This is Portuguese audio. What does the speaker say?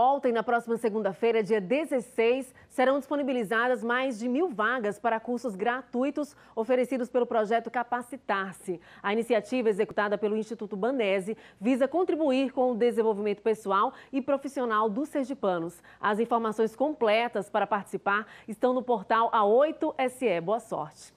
Volta na próxima segunda-feira, dia 16, serão disponibilizadas mais de mil vagas para cursos gratuitos oferecidos pelo projeto Capacitar-se. A iniciativa executada pelo Instituto Banese visa contribuir com o desenvolvimento pessoal e profissional dos sergipanos. As informações completas para participar estão no portal A8SE. Boa sorte!